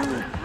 Ah!